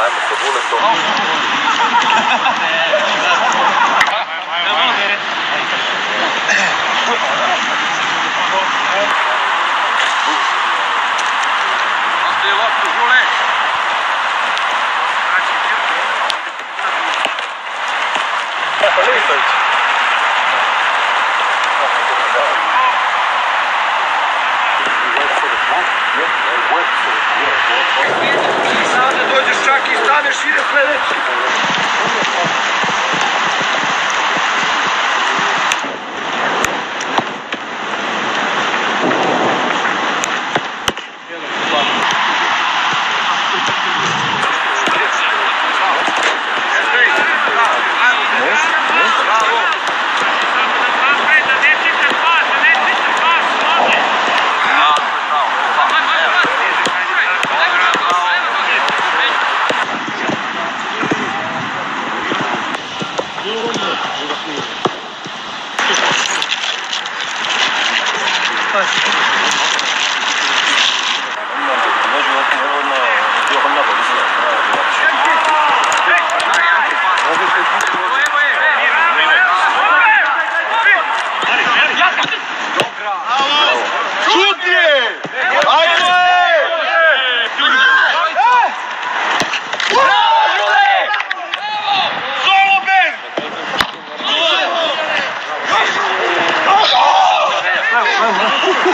Ajmo sa buletom. Sada dođeš čak i staneš i ide sledeći. 이 거, 하시면 좋.